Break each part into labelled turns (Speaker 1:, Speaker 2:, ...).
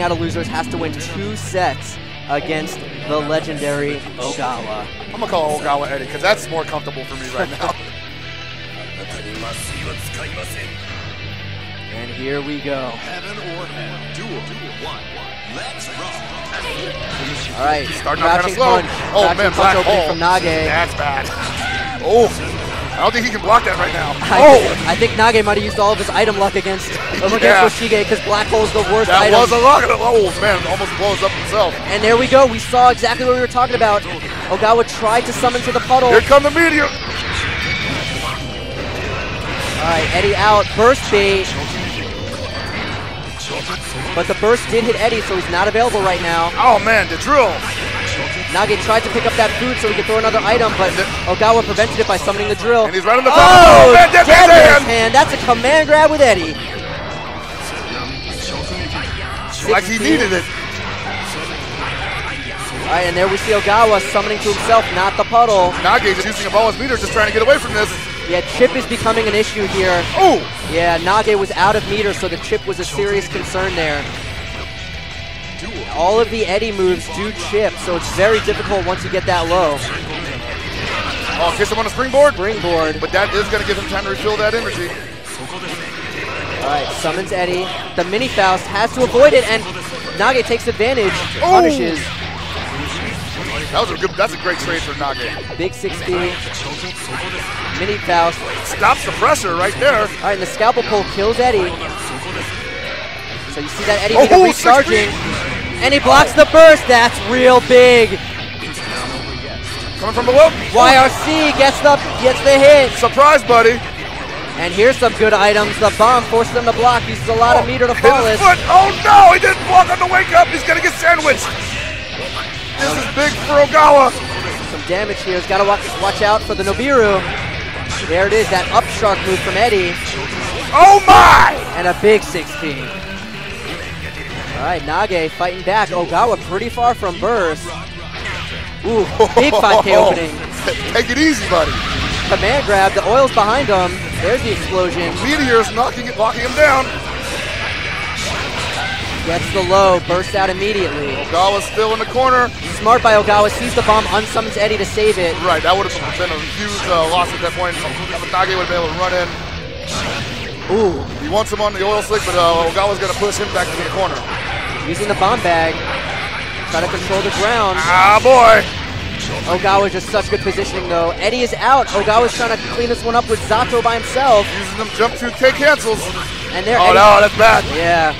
Speaker 1: out of losers has to win two sets against the legendary Ogawa.
Speaker 2: I'm gonna call Ogawa Eddie because that's more comfortable for me right now.
Speaker 1: And here we go.
Speaker 3: Heaven or hell. Duel. One. Let's rock.
Speaker 1: All right,
Speaker 2: Starting out kind of slow.
Speaker 1: punch.
Speaker 2: Oh
Speaker 1: Crouching
Speaker 2: man,
Speaker 1: punch
Speaker 2: black
Speaker 1: opening
Speaker 2: hole.
Speaker 1: from Nage.
Speaker 2: That's bad. Oh, I don't think he can block that right now.
Speaker 1: I,
Speaker 2: oh,
Speaker 1: think, I think Nage might have used all of his item luck against, against
Speaker 2: Yeah.
Speaker 1: Yoshige because Black Hole's the worst
Speaker 2: that
Speaker 1: item.
Speaker 2: was a rocket. Oh man, almost blows up himself.
Speaker 1: and there we go. We saw exactly what we were talking about. Ogawa tried to summon to the puddle.
Speaker 2: Here come the meteor.
Speaker 1: All right, Eddie out. Burst bait. But the burst did hit Eddie, so he's not available right now.
Speaker 2: Oh man, the drill.
Speaker 1: Nage tried to pick up that food so he could throw another item, but Ogawa prevented it by summoning the drill.
Speaker 2: And he's right on the top.
Speaker 1: Oh, dead
Speaker 2: man's
Speaker 1: man's
Speaker 2: hand.
Speaker 1: That's a command grab with Eddie.
Speaker 2: Like he needed it.
Speaker 1: All right, and there we see Ogawa summoning to himself, not the puddle.
Speaker 2: Nage just using a ball as meter, just trying to get away from this.
Speaker 1: Yeah, chip is becoming an issue here.
Speaker 2: Oh,
Speaker 1: Yeah, Nage was out of meter, so the chip was a serious concern there. All of the Eddie moves do chip, so it's very difficult once you get that low.
Speaker 2: oh, kiss him on the springboard.
Speaker 1: Springboard.
Speaker 2: But that is going to give him time to refill that energy.
Speaker 1: All right, summons Eddie. The mini Faust has to avoid it, and Nage takes advantage,
Speaker 2: Oh.
Speaker 1: punishes.
Speaker 2: That was a good. That's a great trade for Nage.
Speaker 1: Big 60. Mini Faust.
Speaker 2: Stops the pressure right there.
Speaker 1: All right, and the scalpel pull kills Eddie. So you see that Eddie
Speaker 2: Oh,
Speaker 1: recharging, and he blocks the burst. That's real big.
Speaker 2: Coming from below.
Speaker 1: YRC gets the gets the hit.
Speaker 2: Surprise, buddy.
Speaker 1: And here's some good items. The bomb forces them to block. Uses a lot of oh, meter to
Speaker 2: Hit his foot. Oh no, he didn't block on the wake up. He's gonna get sandwiched. This is big for Ogawa.
Speaker 1: Some damage here. He's got to watch, watch out for the Nobiru. There it is, that up shark move from Eddie.
Speaker 2: Oh my!
Speaker 1: And a big 16. All right, Nage fighting back. Ogawa pretty far from burst. Ooh, big 5K opening.
Speaker 2: Take it easy, buddy.
Speaker 1: Command grab. The oil's behind him. There's the explosion.
Speaker 2: Meteor's knocking it, locking him down.
Speaker 1: Gets the low. Bursts out immediately.
Speaker 2: Ogawa's still in the corner.
Speaker 1: Smart by Ogawa. Sees the bomb. Unsummons Eddie to save it.
Speaker 2: Right, that would have been a huge uh, loss at that point. Nage would have been able to run in.
Speaker 1: Ooh,
Speaker 2: He wants him on the oil slick, but uh, Ogawa's going to push him back into the corner.
Speaker 1: Using the bomb bag. Try to control the ground.
Speaker 2: Ah, boy.
Speaker 1: Ogawa just such good positioning though. Eddie is out. Ogawa's trying to clean this one up with Zato by himself.
Speaker 2: Using them jump to K cancels.
Speaker 1: And there
Speaker 2: Oh,
Speaker 1: Eddie,
Speaker 2: no, that's bad.
Speaker 1: Yeah.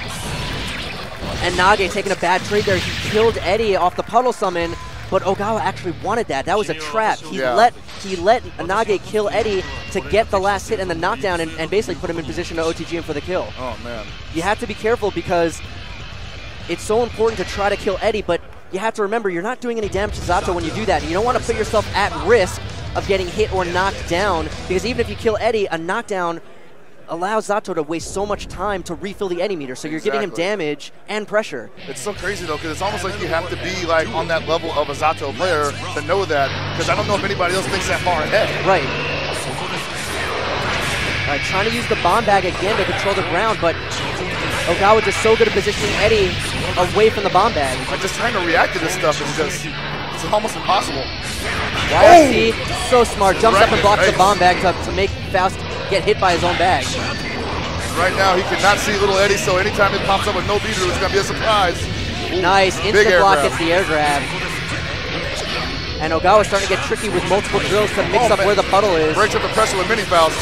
Speaker 1: And Nage taking a bad trade there. He killed Eddie off the puddle summon, but Ogawa actually wanted that. That was a trap. He
Speaker 2: Yeah.
Speaker 1: let he let Nage kill Eddie to get the last hit and the knockdown and, and basically put him in position to OTG him for the kill.
Speaker 2: Oh, man.
Speaker 1: You have to be careful because it's so important to try to kill Eddie, but you have to remember you're not doing any damage to Zato when you do that. You don't want to put yourself at risk of getting hit or knocked down because even if you kill Eddie, a knockdown allows Zato to waste so much time to refill the Eddie meter. So you're giving him damage and pressure.
Speaker 2: It's so crazy though, because it's almost like you have to be like on that level of a Zato player to know that. Because I don't know if anybody else thinks that far ahead.
Speaker 1: Right. All right, trying to use the bomb bag again to control the ground, but Ogawa just so good at positioning Eddie away from the bomb bag.
Speaker 2: Like just trying to react to this stuff is just it's almost impossible.
Speaker 1: YRC, oh! so smart, jumps
Speaker 2: Right
Speaker 1: up and blocks the bomb bag to, to make Faust get hit by his own bag.
Speaker 2: Right now he cannot see little Eddie, so anytime it pops up with no beater, it's gonna be a surprise. Ooh,
Speaker 1: Nice, instant block
Speaker 2: grab.
Speaker 1: gets the air grab. And Ogawa's starting to get tricky with multiple drills to mix
Speaker 2: Oh,
Speaker 1: up
Speaker 2: man.
Speaker 1: where the puddle is.
Speaker 2: Breaks up the pressure with mini Fausts.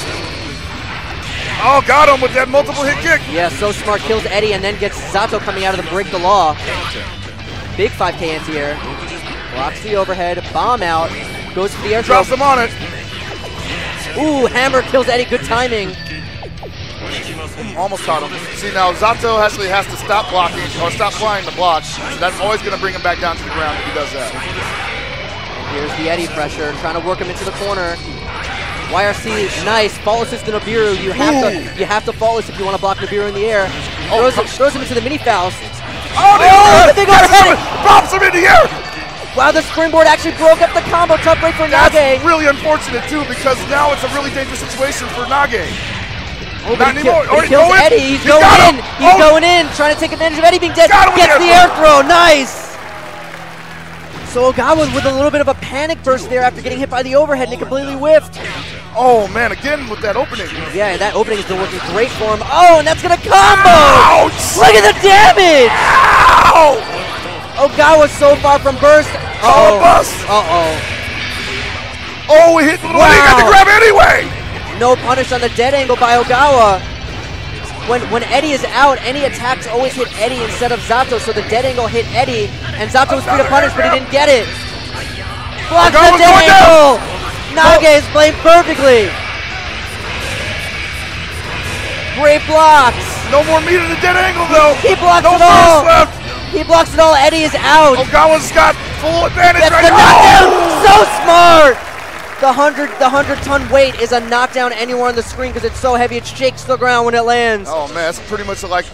Speaker 2: Oh, got him with that multiple hit kick.
Speaker 1: Yeah, so smart, kills Eddie and then gets Zato coming out of the break the law. Big 5k anti-air. Blocks the overhead, bomb out, goes for the air
Speaker 2: Drops
Speaker 1: drop.
Speaker 2: him on it.
Speaker 1: Ooh, hammer kills Eddie, good timing.
Speaker 2: Almost caught him. See now Zato actually has to stop blocking or stop flying the block. So that's always gonna bring him back down to the ground if he does that.
Speaker 1: Here's the Eddie pressure, trying to work him into the corner. YRC, nice, fall assist to Nibiru. You have to you have to fall assist if you want to block Nibiru in the air.
Speaker 2: Oh,
Speaker 1: Throws, him, throws him into the mini Faust.
Speaker 2: Oh, the
Speaker 1: Oh,
Speaker 2: overhead!
Speaker 1: the big
Speaker 2: Yes,
Speaker 1: overhead!
Speaker 2: Pops him in the air!
Speaker 1: Wow, the springboard actually broke up the combo. Tough break for
Speaker 2: That's
Speaker 1: Nage.
Speaker 2: really unfortunate too because now it's a really dangerous situation for Nage.
Speaker 1: Oh,
Speaker 2: Not
Speaker 1: he,
Speaker 2: anymore.
Speaker 1: but
Speaker 2: Oh,
Speaker 1: he kills
Speaker 2: going?
Speaker 1: Eddie. He's
Speaker 2: He
Speaker 1: going in. He's
Speaker 2: Oh.
Speaker 1: going in, trying to take advantage of Eddie being dead.
Speaker 2: Got him
Speaker 1: Gets
Speaker 2: the air
Speaker 1: throw. Nice. So Ogawa with a little bit of a panic burst there after getting hit by the overhead and he completely whiffed.
Speaker 2: Oh man, again with that opening.
Speaker 1: Yeah, that opening has been working great for him. Oh, and that's gonna combo!
Speaker 2: Ouch!
Speaker 1: Look at the damage!
Speaker 2: Ow!
Speaker 1: Ogawa oh, so far from burst.
Speaker 2: Oh, bust.
Speaker 1: Uh-oh.
Speaker 2: Oh, he hit Eddie, got the grab anyway.
Speaker 1: No punish on the dead angle by Ogawa. When, when Eddie is out, any attacks always hit Eddie instead of Zato, so the dead angle hit Eddie, and Zato was free to punish, but he didn't get it. Blocks the dead
Speaker 2: going down.
Speaker 1: Nage is playing perfectly. Great blocks.
Speaker 2: No more meat in the dead angle though.
Speaker 1: He blocks
Speaker 2: no
Speaker 1: it all.
Speaker 2: left.
Speaker 1: He blocks it all. Eddie is out.
Speaker 2: Ogawa's got full advantage
Speaker 1: That's
Speaker 2: right
Speaker 1: the
Speaker 2: now.
Speaker 1: knockdown. So smart. The hundred, the hundred ton weight is a knockdown anywhere on the screen because it's so heavy it shakes the ground when it lands.
Speaker 2: Oh man, that's pretty much like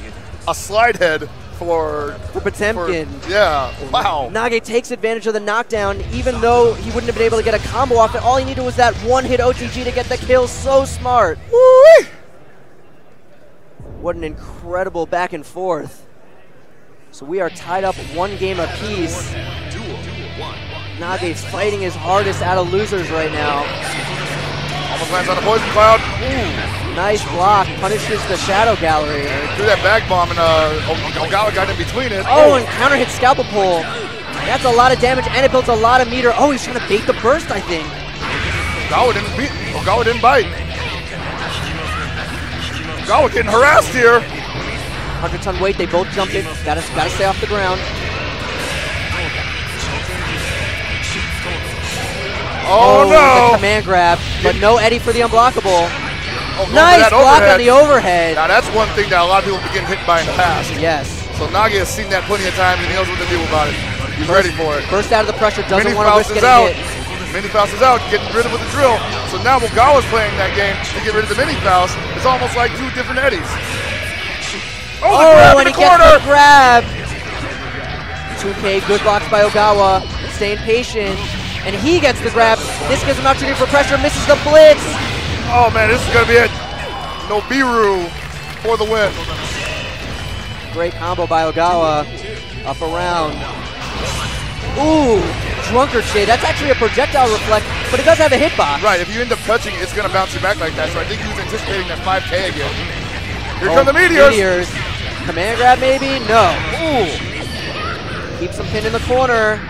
Speaker 2: a slide head for,
Speaker 1: For
Speaker 2: for
Speaker 1: Potemkin.
Speaker 2: yeah. Wow.
Speaker 1: Nage takes advantage of the knockdown, even though he wouldn't have been able to get a combo off it. All he needed was that one hit OTG to get the kill. So smart.
Speaker 2: Woo-wee.
Speaker 1: What an incredible back and forth. So we are tied up one game apiece. Nage's fighting his hardest out of losers right now.
Speaker 2: Almost lands on a poison cloud.
Speaker 1: Nice block, punishes the Shadow Gallery.
Speaker 2: Threw that back bomb and uh, Ogawa got in between it.
Speaker 1: Oh, and counter hit Scalpel Pull. That's a lot of damage, and it builds a lot of meter. Oh, he's trying to bait the burst, I think.
Speaker 2: Ogawa didn't beat. Ogawa didn't bite. Ogawa getting harassed here.
Speaker 1: 100 ton weight, they both jump in. Gotta, gotta stay off the ground.
Speaker 2: Oh,
Speaker 1: the
Speaker 2: no.
Speaker 1: command grab, but no Eddie for the unblockable.
Speaker 2: Oh,
Speaker 1: Nice block
Speaker 2: overhead.
Speaker 1: on the overhead.
Speaker 2: Now that's one thing that a lot of people have been getting hit by in the past.
Speaker 1: Yes.
Speaker 2: So Nagi has seen that plenty of times and he knows what to do about it. He's ready for it.
Speaker 1: Burst out of the pressure, doesn't
Speaker 2: Mini
Speaker 1: want to risk
Speaker 2: is
Speaker 1: getting
Speaker 2: out.
Speaker 1: hit.
Speaker 2: Mini Faust is out, getting rid of with the drill. So now Mugawa's playing that game to get rid of the Mini Faust. It's almost like two different Eddies. Oh, oh grab
Speaker 1: Oh,
Speaker 2: in
Speaker 1: and he gets the grab. 2K, good blocks by Ogawa. Staying patient. And he gets the grab. This gives him opportunity for pressure, misses the blitz.
Speaker 2: Oh man, this is gonna be it. No Biru for the win.
Speaker 1: Great combo by Ogawa. Up around. Ooh, drunkard shade. That's actually a projectile reflect, but it does have a hitbox.
Speaker 2: Right, if you end up touching, it, it's gonna bounce you back like that. So I think he was anticipating that 5K again. Here
Speaker 1: Oh,
Speaker 2: come the meteors.
Speaker 1: Meteors. Command grab maybe? No. Ooh. Keeps him pinned in the corner.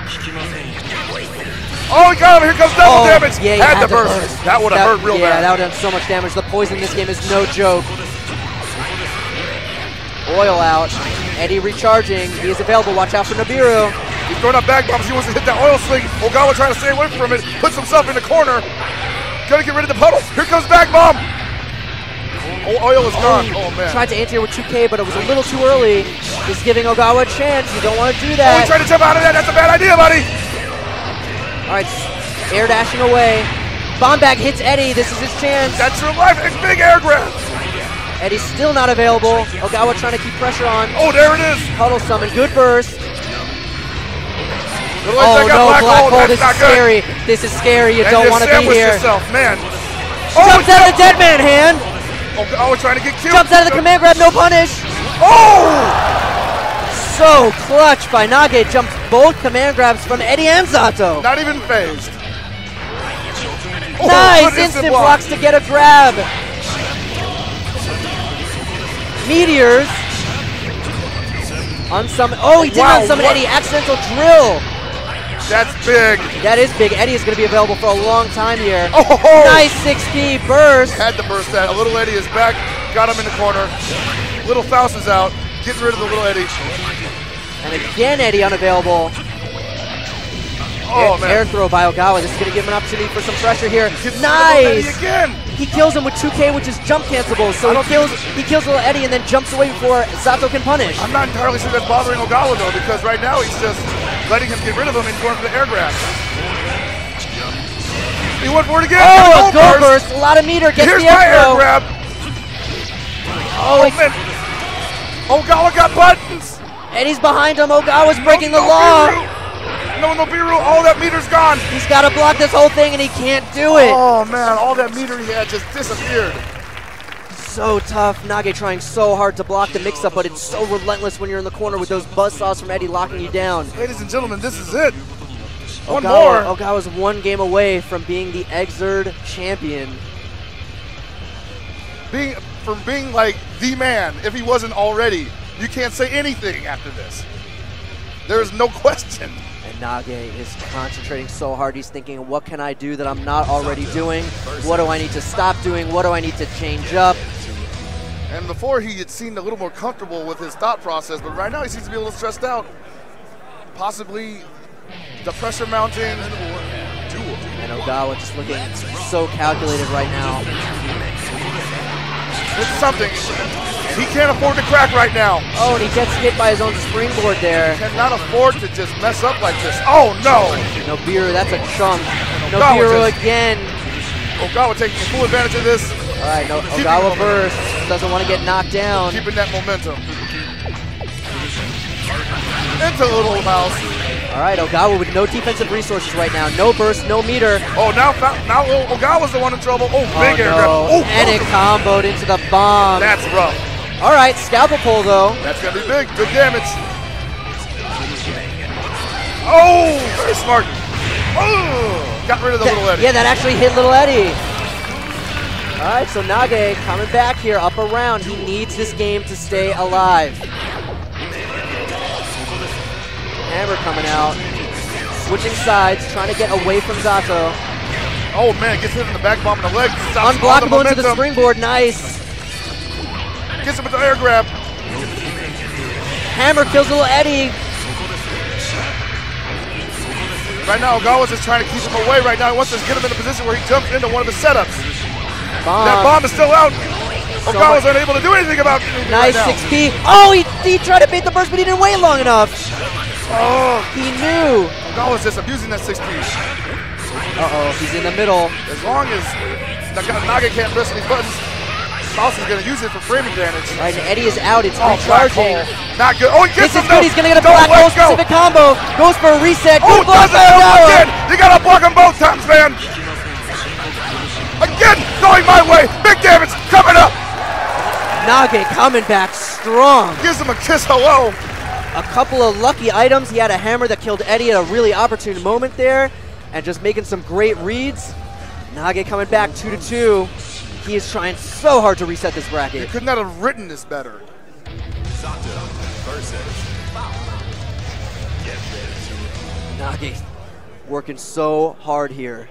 Speaker 2: Oh, he got him. Here comes double
Speaker 1: Oh,
Speaker 2: damage.
Speaker 1: Yeah,
Speaker 2: had,
Speaker 1: had
Speaker 2: to burst. That would have hurt real
Speaker 1: yeah,
Speaker 2: bad.
Speaker 1: Yeah, that would have done so much damage. The poison in this game is no joke. Oil out. Eddie recharging. He is available. Watch out for Nibiru.
Speaker 2: He's throwing up back bombs. He wants to hit that oil sling. Ogawa trying to stay away from it. Puts himself in the corner. Gonna get rid of the puddle. Here comes back bomb. Oh, oil is oh, gone. Oh, man.
Speaker 1: Tried to anti with 2K, but it was a little too early. He's giving Ogawa a chance. You don't want to do
Speaker 2: Oh, he
Speaker 1: that.
Speaker 2: tried to jump out of that. That's a bad idea, buddy.
Speaker 1: All right, air dashing away. Bomb bag hits Eddie. This is his chance.
Speaker 2: That's your life. It's big air grab.
Speaker 1: Eddie's still not available. Ogawa trying to keep pressure on.
Speaker 2: Oh, there it is.
Speaker 1: Huddle summon. Good burst. Oh
Speaker 2: Legs, I got
Speaker 1: no,
Speaker 2: black,
Speaker 1: Black
Speaker 2: hole.
Speaker 1: Hole. This is
Speaker 2: good.
Speaker 1: scary. This is scary. You
Speaker 2: And
Speaker 1: don't
Speaker 2: you
Speaker 1: want to be here.
Speaker 2: yourself, man. Oh,
Speaker 1: Jumps out of the dead man hand.
Speaker 2: oh, oh, trying to get killed.
Speaker 1: Jumps out of the command grab. No punish.
Speaker 2: Oh!
Speaker 1: So clutch by Nage. Jumps both command grabs from Eddie and Zato.
Speaker 2: Not even phased. Oh,
Speaker 1: nice
Speaker 2: good
Speaker 1: instant
Speaker 2: block.
Speaker 1: blocks to get a grab. Meteors. Unsummon. Oh, he did
Speaker 2: Wow,
Speaker 1: summon
Speaker 2: what-
Speaker 1: Eddie. Accidental drill.
Speaker 2: That's big.
Speaker 1: That is big. Eddie is going to be available for a long time here.
Speaker 2: Oh,
Speaker 1: Nice 6P burst.
Speaker 2: Had to burst that. A little Eddie is back. Got him in the corner. Little Faust is out. Getting rid of the little Eddie.
Speaker 1: And again, Eddie unavailable.
Speaker 2: Oh,
Speaker 1: air,
Speaker 2: man.
Speaker 1: air throw by Ogawa. This is going to give him an opportunity for some pressure here.
Speaker 2: Gets the Eddie
Speaker 1: Nice.
Speaker 2: again.
Speaker 1: He kills him with 2K, which is jump cancelable. So he kills he kills little Eddie and then jumps away before Zato can punish.
Speaker 2: I'm not entirely sure that's bothering Ogawa, though, because right now he's just letting him get rid of him and going for the air grab. He went for it again.
Speaker 1: Oh, a
Speaker 2: Go
Speaker 1: go
Speaker 2: burst.
Speaker 1: burst. A lot of meter. Gets
Speaker 2: Here's
Speaker 1: the
Speaker 2: my
Speaker 1: air
Speaker 2: air grab.
Speaker 1: Oh,
Speaker 2: Oh, man. Ogawa got buttons.
Speaker 1: Eddie's behind him. Ogawa's breaking
Speaker 2: no,
Speaker 1: the law.
Speaker 2: Biru. No, no, Biru. All that meter's gone.
Speaker 1: He's got to block this whole thing, and he can't do it.
Speaker 2: Oh, man. All that meter he had just disappeared.
Speaker 1: so tough. Nage trying so hard to block the mix-up, but it's so relentless when you're in the corner with those buzzsaws from Eddie locking you down.
Speaker 2: Ladies and gentlemen, this is it. One
Speaker 1: Ogawa,
Speaker 2: more.
Speaker 1: Ogawa's one game away from being the Xrd champion.
Speaker 2: Being from being like the man, if he wasn't already. You can't say anything after this. There is no question.
Speaker 1: And Nage is concentrating so hard. He's thinking, what can I do that I'm not already doing? What do I need to stop doing? What do I need to change up?
Speaker 2: And before he had seemed a little more comfortable with his thought process, but right now he seems to be a little stressed out. Possibly the pressure mounting.
Speaker 1: And Ogawa just looking so calculated right now.
Speaker 2: It's something. He can't afford to crack right now.
Speaker 1: Oh, and he gets hit by his own springboard there.
Speaker 2: Cannot afford to just mess up like this. Oh no!
Speaker 1: Nobiru, that's a chunk. Nobiru
Speaker 2: just-
Speaker 1: again.
Speaker 2: Ogawa taking full advantage of this,
Speaker 1: All right, no, Ogawa burst. Doesn't want to get knocked down.
Speaker 2: keeping that momentum. Into Little Mouse.
Speaker 1: All right, Ogawa with no defensive resources right now. No burst, no meter.
Speaker 2: Oh, now now Ogawa's the one in trouble. Oh,
Speaker 1: Oh,
Speaker 2: big air grab.
Speaker 1: no.
Speaker 2: Oh,
Speaker 1: And it oh. comboed into the bomb.
Speaker 2: that's rough.
Speaker 1: All right, scalpel pull though.
Speaker 2: That's gonna be big. Good damage. Oh, very smart. Oh, got rid of the little Eddie.
Speaker 1: Yeah, that actually hit Little Eddie. All right, so Nage coming back here, up around. He needs this game to stay alive. Hammer coming out, switching sides, trying to get away from Zato.
Speaker 2: Oh man, gets hit in the back bomb in the leg. Stops all the
Speaker 1: Unblockable into the springboard, nice.
Speaker 2: Gets him with the air grab.
Speaker 1: Hammer kills Little Eddie.
Speaker 2: Right now, Ogawa's just trying to keep him away. Right now, he wants to get him in a position where he jumps into one of his setups.
Speaker 1: Bomb.
Speaker 2: That bomb is still out. Ogawa's unable to do anything about it
Speaker 1: Nice
Speaker 2: right
Speaker 1: 6P. Oh, he, he tried to bait the burst, but he didn't wait long enough.
Speaker 2: Oh,
Speaker 1: He knew.
Speaker 2: Ogawa's just abusing that 6 piece.
Speaker 1: Uh-oh, he's in the middle.
Speaker 2: As long as Naga, can't press these buttons, Mouse is going to use it for frame advantage.
Speaker 1: All right, and Eddie is out. It's
Speaker 2: Oh,
Speaker 1: recharging.
Speaker 2: Not good. Oh, he
Speaker 1: This
Speaker 2: gets
Speaker 1: is good.
Speaker 2: though.
Speaker 1: He's going to get a
Speaker 2: Don't
Speaker 1: black hole
Speaker 2: go.
Speaker 1: specific combo. Goes for a reset.
Speaker 2: Oh,
Speaker 1: Good block
Speaker 2: does it
Speaker 1: by
Speaker 2: go
Speaker 1: Ogawa.
Speaker 2: again. You got to block him both times, man. Again, going my way. Big damage coming up.
Speaker 1: Nage coming back strong.
Speaker 2: Gives him a kiss hello.
Speaker 1: A couple of lucky items. He had a hammer that killed Eddie at a really opportune moment there, and just making some great reads. Nage coming back two to two. He is trying so hard to reset this bracket.
Speaker 2: Could not have written this better.
Speaker 3: Zato versus
Speaker 1: Nage working so hard here.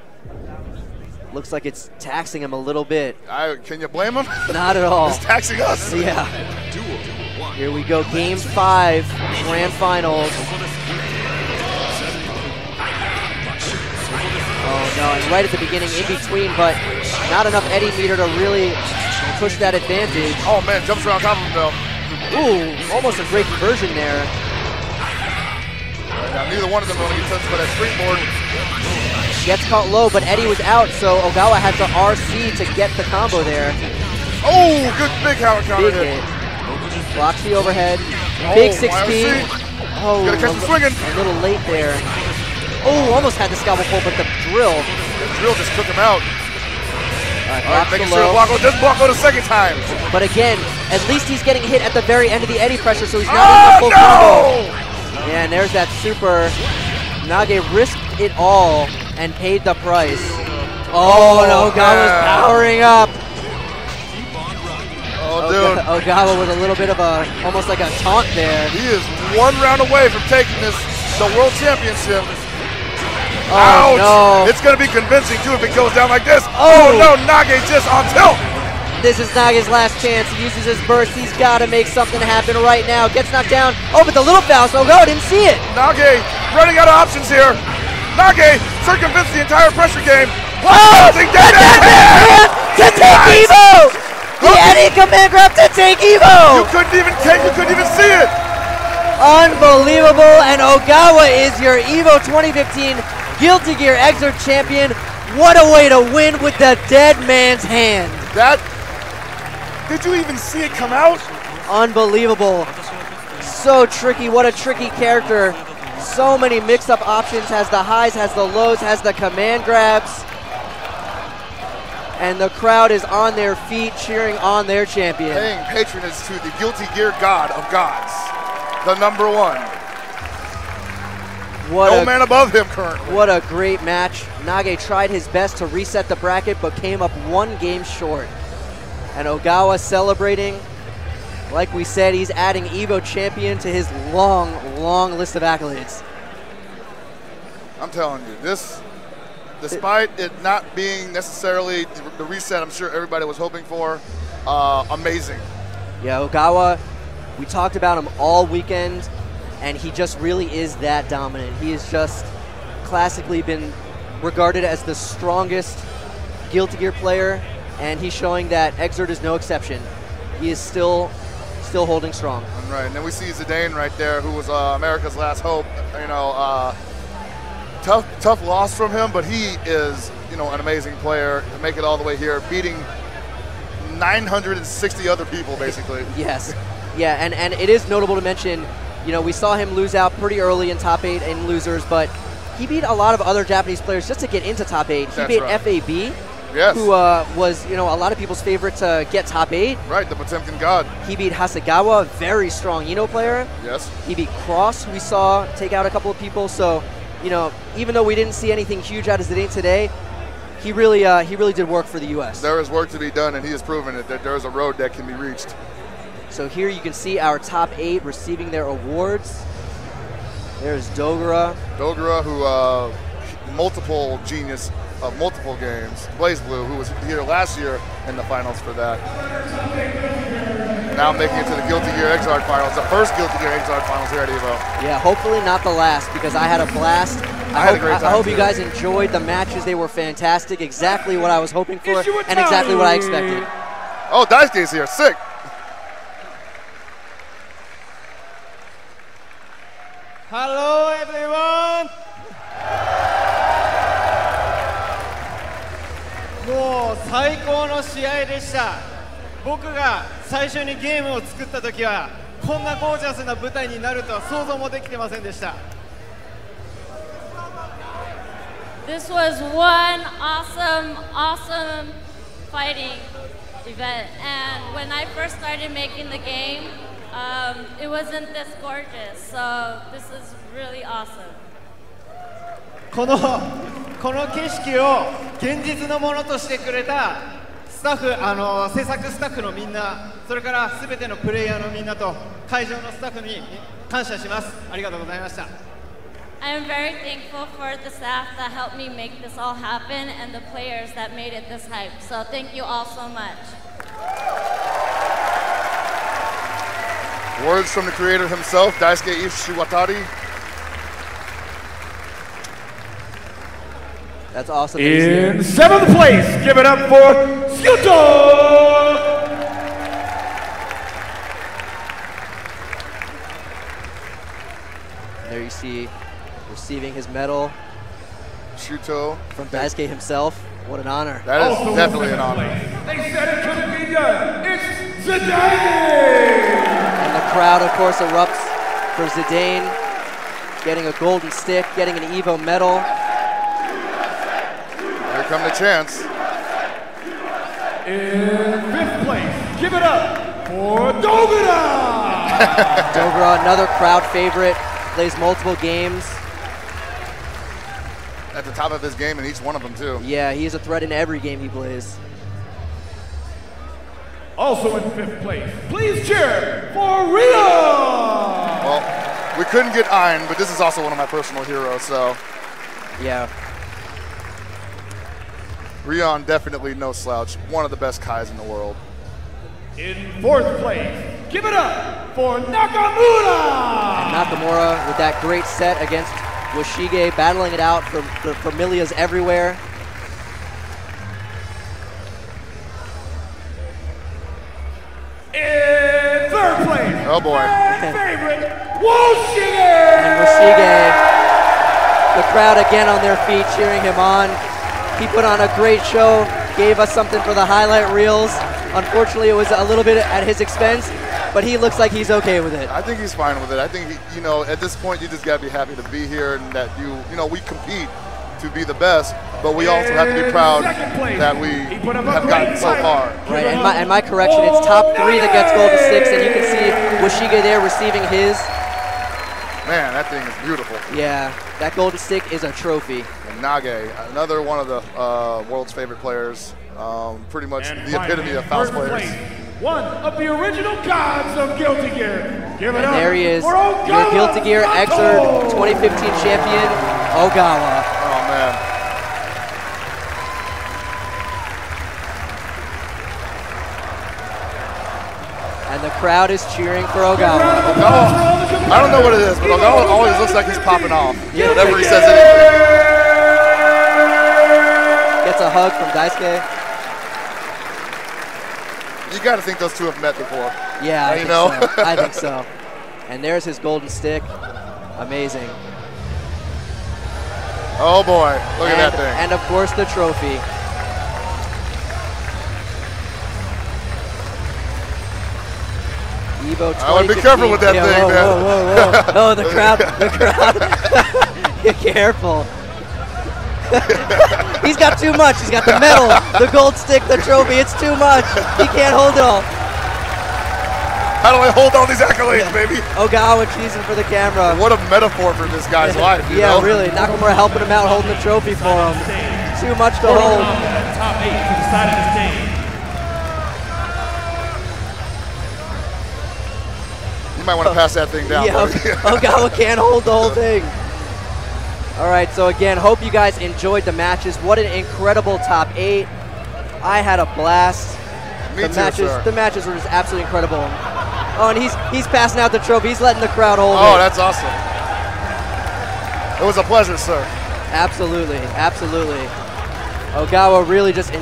Speaker 1: Looks like it's taxing him a little bit.
Speaker 2: I, can you blame him?
Speaker 1: Not at all.
Speaker 2: It's taxing us.
Speaker 1: Yeah.
Speaker 3: Duel 1.
Speaker 1: Here we go. Game five, grand finals. Oh no, and right at the beginning, in between, but not enough Eddie meter to really push that advantage.
Speaker 2: Oh man, jumps around top of him though.
Speaker 1: Ooh, almost a great conversion there.
Speaker 2: Now, neither one of them get touched by that springboard.
Speaker 1: Gets caught low, but Eddie was out, so Ogawa had to RC to get the combo there.
Speaker 2: Oh, good big Howard counter
Speaker 1: Big
Speaker 2: hit.
Speaker 1: hit. Blocks the overhead.
Speaker 2: Oh,
Speaker 1: Big 6P. Oh,
Speaker 2: Gotta catch him
Speaker 1: a,
Speaker 2: swinging.
Speaker 1: a little late there. Oh, almost had the scalpel pull, but the drill.
Speaker 2: The drill just took him out.
Speaker 1: All right,
Speaker 2: All right,
Speaker 1: blocks
Speaker 2: making sure. Blanco does Blanco the second time.
Speaker 1: But again, at least he's getting hit at the very end of the Eddie pressure, so he's not
Speaker 2: Oh
Speaker 1: in the oh, full combo.
Speaker 2: no!
Speaker 1: Yeah, and there's that super. Nage risked it all and paid the price. Oh,
Speaker 2: Oh,
Speaker 1: no, Ogawa's
Speaker 2: man.
Speaker 1: powering up.
Speaker 2: Oh,
Speaker 1: Oga- Ogawa with a little bit of a, almost like a taunt there.
Speaker 2: He is one round away from taking this, the world championship.
Speaker 1: Oh,
Speaker 2: Ouch!
Speaker 1: no.
Speaker 2: It's going to be convincing, too, if it goes down like this.
Speaker 1: Oh.
Speaker 2: Oh, no, Nage just on tilt.
Speaker 1: This is Nage's last chance. He uses his burst. He's got to make something happen right now. Gets knocked down. Oh, but the little Faust. So Ogawa didn't see it.
Speaker 2: Nage running out of options here. Nage circumvents the entire pressure game.
Speaker 1: Oh, the
Speaker 2: down
Speaker 1: dead
Speaker 2: there.
Speaker 1: man to take. Evo. The
Speaker 2: Okay.
Speaker 1: Eddie command grab to take
Speaker 2: You
Speaker 1: Evo.
Speaker 2: couldn't even take, you couldn't even see it.
Speaker 1: Unbelievable. And Ogawa is your Evo 2015 Guilty Gear Xrd champion. What a way to win with the dead man's hand.
Speaker 2: That, did you even see it come out?
Speaker 1: Unbelievable. So tricky. What a tricky character. So many mix up options. Has the highs, has the lows, has the command grabs. And the crowd is on their feet cheering on their champion.
Speaker 2: Paying patronage to the Guilty Gear God of Gods, the number one.
Speaker 1: What
Speaker 2: no
Speaker 1: a
Speaker 2: man above him currently.
Speaker 1: What a great match. Nage tried his best to reset the bracket, but came up one game short. And Ogawa celebrating. Like we said, he's adding Evo champion to his long, long list of accolades.
Speaker 2: I'm telling you, this, despite it not being necessarily the reset I'm sure everybody was hoping for, uh, amazing.
Speaker 1: Yeah, Ogawa, we talked about him all weekend, and he just really is that dominant. He has just classically been regarded as the strongest Guilty Gear player, and he's showing that Xrd is no exception. He is still still holding strong.
Speaker 2: Right, and then we see Zidane right there, who was uh, America's last hope. You know, uh, tough tough loss from him, but he is you know an amazing player to make it all the way here, beating 960 other people basically.
Speaker 1: Yes. Yeah, and, and it is notable to mention, you know, we saw him lose out pretty early in top eight in losers, but he beat a lot of other Japanese players just to get into top eight. He
Speaker 2: That's
Speaker 1: beat
Speaker 2: right.
Speaker 1: FAB,
Speaker 2: Yes.
Speaker 1: who uh, was, you know, a lot of people's favorite to get top eight.
Speaker 2: right, the Potemkin God.
Speaker 1: He beat Hasegawa, very strong I-No player.
Speaker 2: Yes.
Speaker 1: He beat Cross, who we saw take out a couple of people. So, you know, even though we didn't see anything huge out of Zidane today, he really, uh, he really did work for the U.S.
Speaker 2: There is work to be done, and he has proven it that there is a road that can be reached.
Speaker 1: So here you can see our top eight receiving their awards. There's Dogura.
Speaker 2: Dogura, who uh, multiple genius of multiple games, BlazBlue, who was here last year in the finals for that now making it to the Guilty Gear Xrd Finals, the first Guilty Gear Xrd Finals here at EVO.
Speaker 1: Yeah, hopefully not the last because I had a blast. I,
Speaker 2: I had
Speaker 1: hope, a
Speaker 2: great
Speaker 1: time I hope you guys enjoyed the matches. They were fantastic, exactly what I was hoping for and exactly what I expected.
Speaker 2: Oh, Daisuke's here, sick.
Speaker 4: Hello, everyone. Wow, 最高の試合でした。僕が最初にゲームを作った時はこんなゴージャスな舞台になるとは想像もできてませんでした
Speaker 5: This was one awesome, awesome fighting event. And when I first started making the game, um, it wasn't this gorgeous. So this is really awesome.
Speaker 4: このこの景色を現実のものとしてくれたスタッフあの制作スタッフのみんなそれから全てのプレイヤーのみんなと会場のスタッフに感謝しますありがとうございました
Speaker 5: I am very thankful for the staff that helped me make this all happen and the players that made it this hype. So thank you all so much.
Speaker 2: Words from the creator himself, Daisuke Ishiwatari.
Speaker 1: That's awesome. that.
Speaker 6: In seventh place, give it up for Skyuto!
Speaker 1: There you see receiving his medal
Speaker 2: Shuto.
Speaker 1: from Daisuke himself. What an honor.
Speaker 2: That is
Speaker 6: Also
Speaker 2: definitely an honor.
Speaker 6: They said it couldn't be done. It's Zidane!
Speaker 1: And the crowd, of course, erupts for Zidane getting a golden stick, getting an Evo medal.
Speaker 2: Here come the chance.
Speaker 6: In fifth place, give it up for Dogura!
Speaker 1: Dogura, another crowd favorite, plays multiple games.
Speaker 2: At the top of his game in each one of them, too.
Speaker 1: Yeah, he's a threat in every game he plays.
Speaker 6: also in fifth place, please cheer for Rion!
Speaker 2: Well, we couldn't get Ein, but this is also one of my personal heroes, so
Speaker 1: Yeah,
Speaker 2: Rion definitely no slouch. One of the best Kys in the world.
Speaker 6: In fourth place, give it up for Nakamura!
Speaker 1: And Nakamura with that great set against Washige, battling it out for, for familias everywhere.
Speaker 6: In third place,
Speaker 2: Oh boy.
Speaker 6: favorite, Woshige!
Speaker 1: And Washige, the crowd again on their feet cheering him on. He put on a great show, gave us something for the highlight reels. Unfortunately, it was a little bit at his expense, but he looks like he's okay with it.
Speaker 2: I think he's fine with it. I think, he, you know, at this point, you just got to be happy to be here and that you, you know, we compete to be the best, but we also have to be proud that we have gotten so far.
Speaker 1: Right, and my, and my correction, it's top three that gets golden six, and you can see Washiga there receiving his.
Speaker 2: Man, that thing is beautiful.
Speaker 1: Yeah, that golden stick is a trophy.
Speaker 2: And Nage, another one of the uh, world's favorite players, um, pretty much
Speaker 6: And
Speaker 2: the epitome
Speaker 6: finally,
Speaker 2: of Faust
Speaker 6: first
Speaker 2: players.
Speaker 6: place, One of the original gods of Guilty Gear. Give it
Speaker 1: And
Speaker 6: up
Speaker 1: there he is,
Speaker 6: for
Speaker 1: your Guilty Gear
Speaker 6: Sato.
Speaker 1: Xrd 2015 champion, Ogawa.
Speaker 2: Oh man.
Speaker 1: And the crowd is cheering for Ogawa.
Speaker 2: Ogawa, I don't know what it is, but Ogawa always looks like he's popping off
Speaker 1: Yeah.
Speaker 2: whenever he says anything.
Speaker 1: Gets a hug from Daisuke.
Speaker 2: You got to think those two have met before.
Speaker 1: Yeah, I
Speaker 2: know?
Speaker 1: so. I think so. And there's his golden stick. Amazing.
Speaker 2: Oh boy, look at that thing.
Speaker 1: And of course the trophy. Evo 2015.
Speaker 2: I would be careful with that
Speaker 1: Yeah,
Speaker 2: thing,
Speaker 1: whoa,
Speaker 2: man.
Speaker 1: Whoa, whoa, whoa. oh, the crowd, the crowd. Be careful. He's got too much. He's got the medal, the gold stick, the trophy. It's too much. He can't hold it all.
Speaker 2: How do I hold all these accolades, baby?
Speaker 1: Ogawa cheesing for the camera.
Speaker 2: What a metaphor for this guy's life, you
Speaker 1: yeah,
Speaker 2: know?
Speaker 1: really. Nakamura helping him out, holding the trophy for him. Too much to hold.
Speaker 6: Top eight to the side of the stage.
Speaker 2: You might want to oh. pass that thing down.
Speaker 1: Yeah. Ogawa oh, can't hold the whole thing. All right, so again, hope you guys enjoyed the matches. What an incredible top eight. I had a blast.
Speaker 2: Me
Speaker 1: the
Speaker 2: too,
Speaker 1: matches,
Speaker 2: sir.
Speaker 1: the matches were just absolutely incredible. Oh, and he's he's passing out the trophy. He's letting the crowd hold
Speaker 2: Oh,
Speaker 1: it.
Speaker 2: that's awesome. It was a pleasure, sir.
Speaker 1: Absolutely, absolutely. Oh, Ogawa really just